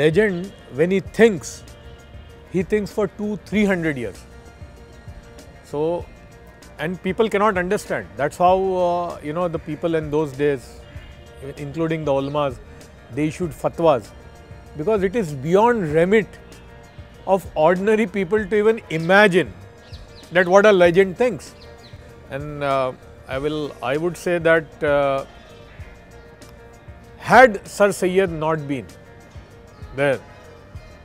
legend, when he thinks, he thinks for two, three hundred years. So, and people cannot understand. That's how uh, you know the people in those days, including the ulmas, they issued fatwas because it is beyond remit of ordinary people to even imagine that what a legend thinks. And uh, I will, I would say that uh, had Sir Sayyid not been there,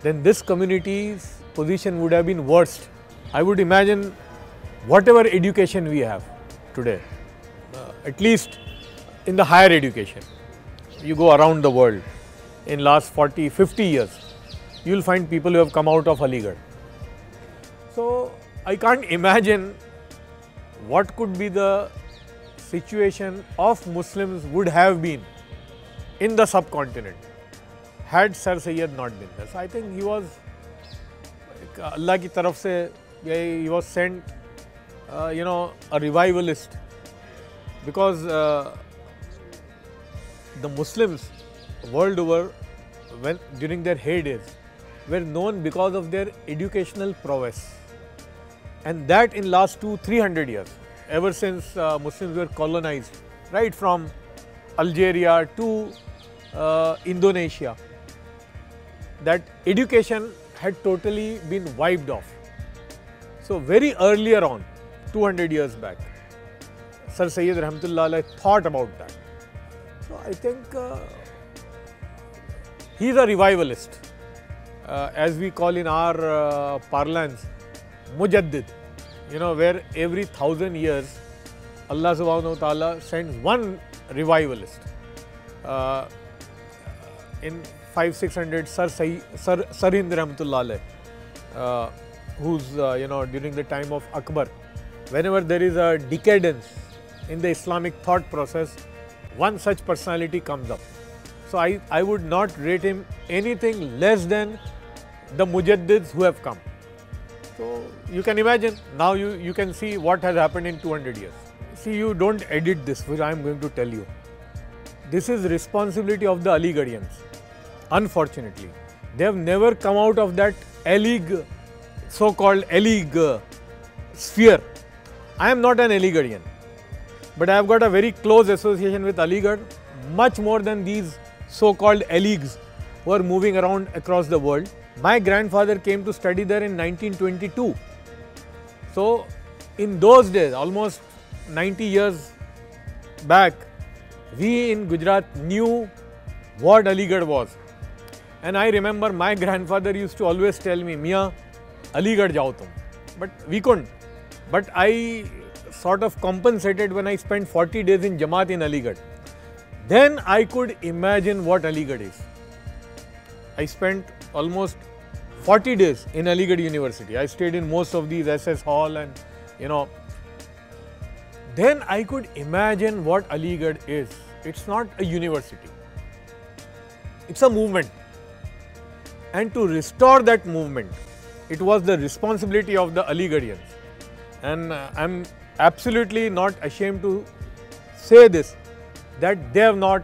then this community's position would have been worst. I would imagine whatever education we have today, uh, at least in the higher education, you go around the world in last 40, 50 years, you will find people who have come out of Aligarh. So, I can't imagine what could be the situation of Muslims would have been in the subcontinent had Sir Sayyid not been there. So, I think he was Allah ki taraf se he was sent uh, you know a revivalist. Because uh, the Muslims world over when during their heydays were known because of their educational prowess. And that in last two 300 years ever since uh, muslims were colonized right from algeria to uh, indonesia that education had totally been wiped off. So very earlier on 200 years back sir sayyid rahmatullah thought about that. So i think uh, he is a revivalist. Uh, as we call in our uh, parlance, mujaddid, you know, where every thousand years Allah subhanahu wa ta'ala sends one revivalist. Uh, in 5 600, Sir, Say, Sir Sarind Rahmatullah, uh, who's, uh, you know, during the time of Akbar, whenever there is a decadence in the Islamic thought process, one such personality comes up. So I, I would not rate him anything less than the mujaddids who have come. So you can imagine, now you, you can see what has happened in 200 years. See, you don't edit this, which I am going to tell you. This is responsibility of the Aligarhians. Unfortunately, they have never come out of that Alig, so-called Alig uh, sphere. I am not an Aligarhian, but I have got a very close association with Aligarh, much more than these so-called Aligs who are moving around across the world. My grandfather came to study there in 1922. So, in those days, almost 90 years back, we in Gujarat knew what Aligarh was. And I remember my grandfather used to always tell me, Mia, Aligarh jao tum. But we couldn't. But I sort of compensated when I spent 40 days in Jamaat in Aligarh. Then I could imagine what Aligarh is. I spent almost 40 days in Aligarh University. I stayed in most of these SS Hall and you know. Then I could imagine what Aligarh is. It's not a university. It's a movement. And to restore that movement, it was the responsibility of the Aligarhians. And uh, I'm absolutely not ashamed to say this that they have not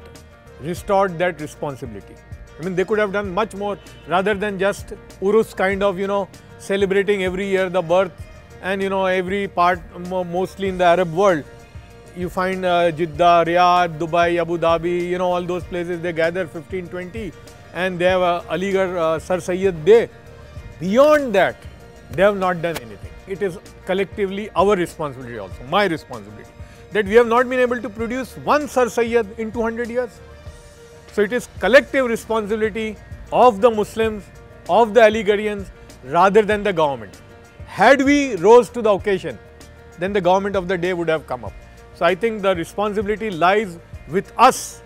restored that responsibility. I mean, they could have done much more rather than just Urus kind of, you know, celebrating every year the birth and, you know, every part, mostly in the Arab world. You find uh, Jeddah, Riyadh, Dubai, Abu Dhabi, you know, all those places, they gather 15, 20 and they have a Aligarh uh, Sir Sayyid Day. Beyond that, they have not done anything. It is collectively our responsibility also, my responsibility, that we have not been able to produce one Sir Sayyid in 200 years. So it is collective responsibility of the Muslims, of the Aligarhians rather than the government. Had we rose to the occasion, then the government of the day would have come up. So I think the responsibility lies with us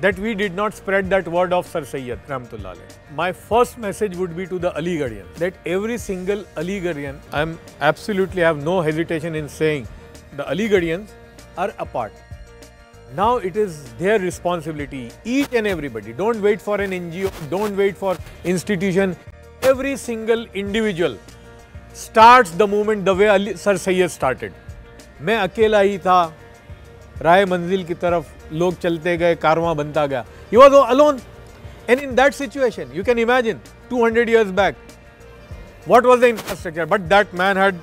that we did not spread that word of Sir Sayyid Rahmatullah My first message would be to the Aligarhian that every single Aligarhian, I am absolutely I have no hesitation in saying the Aligarhians are apart. Now it is their responsibility, each and everybody. Don't wait for an NGO, don't wait for institution. Every single individual starts the movement the way Ali, Sir Sayyid started. I was alone. था Manzil मंजिल की लोग चलते गए, कारवां बनता गया। You was alone and in that situation you can imagine two hundred years back what was the infrastructure but that man had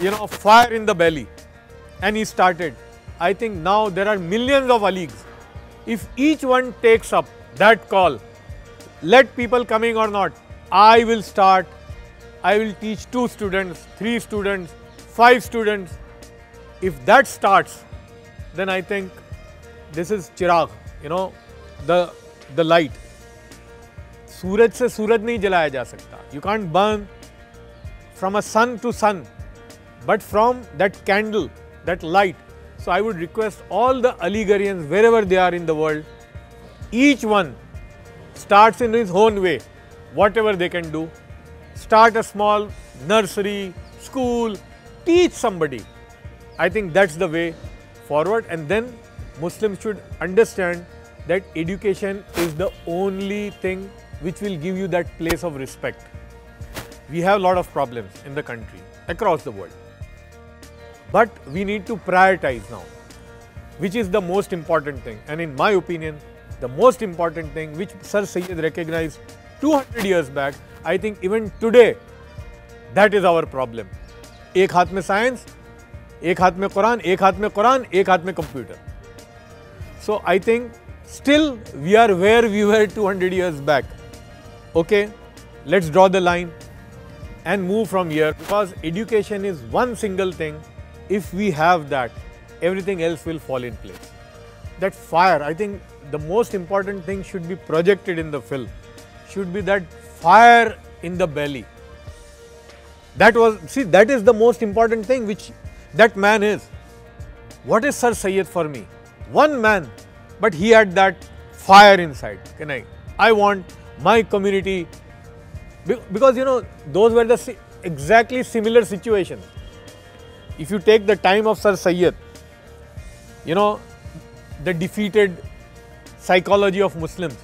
you know fire in the valley and he started I think now there are millions of Aligs if each one takes up that call let people coming or not I will start I will teach two students three students five students if that start then I think this is Chirag, you know, the, the light. सूरज से सूरज नहीं जलाया जा सकता you can't burn from a sun to sun but from that candle that light so I would request all the Aligarians wherever they are in the world, each one starts in his own way, whatever they can do. Start a small nursery, school, teach somebody. I think that's the way forward and then Muslims should understand that education is the only thing which will give you that place of respect. We have a lot of problems in the country, across the world. But we need to prioritize now, which is the most important thing. And in my opinion, the most important thing which Sir Syed recognized 200 years back, I think even today, that is our problem. एक हाथ में science एक हाथ में कुरान एक हाथ में कुरान एक हाथ में computer so I think still we are where we were 200 years back. Okay, let's draw the line and move from here because education is one single thing. If we have that, everything else will fall in place. That fire, I think the most important thing should be projected in the film, should be that fire in the belly. That was, see, that is the most important thing which that man is. What is Sir Sayyid for me? One man, but he had that fire inside. Can I? I want my community because you know those were the exactly similar situations if you take the time of Sir Syed, you know, the defeated psychology of Muslims,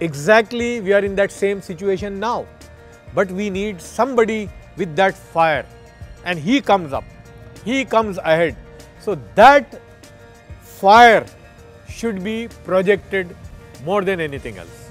exactly we are in that same situation now. But we need somebody with that fire and he comes up, he comes ahead. So that fire should be projected more than anything else.